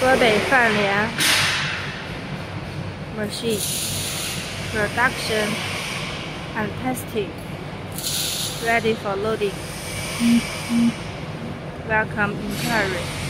河北范联。machine production and testing ready for loading welcome inquiry.